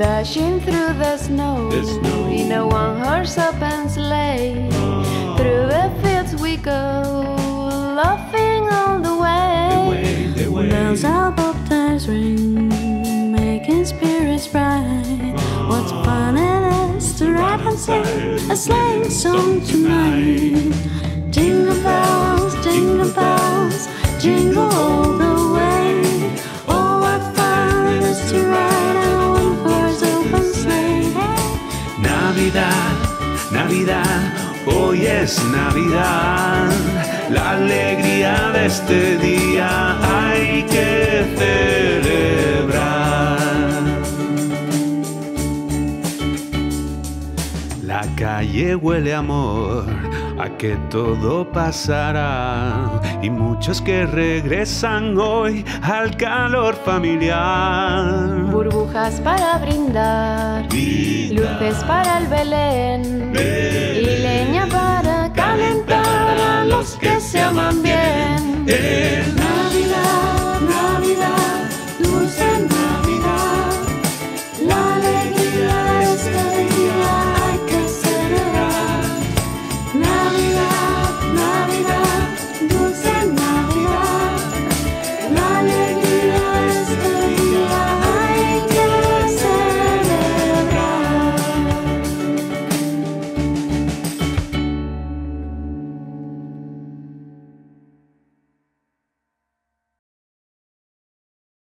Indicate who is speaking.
Speaker 1: Dashing through the snow,
Speaker 2: The snow.
Speaker 1: in a one horse open sleigh. Oh. Through the fields we go, laughing all the way.
Speaker 2: Way, the way.
Speaker 3: Bells are bobtails ring, making spirits bright. What fun it is to ride and sing a sleighing song tonight. Jingle bells, jingle bells, jingle
Speaker 2: Navidad, Navidad, hoy es Navidad. La alegría de este día hay que celebrar. La calle huele amor, a que todo pasará. Y muchos que regresan hoy al calor familiar.
Speaker 1: Para brindar, luces para el Belén y leña para calentar a los que se aman bien.
Speaker 2: En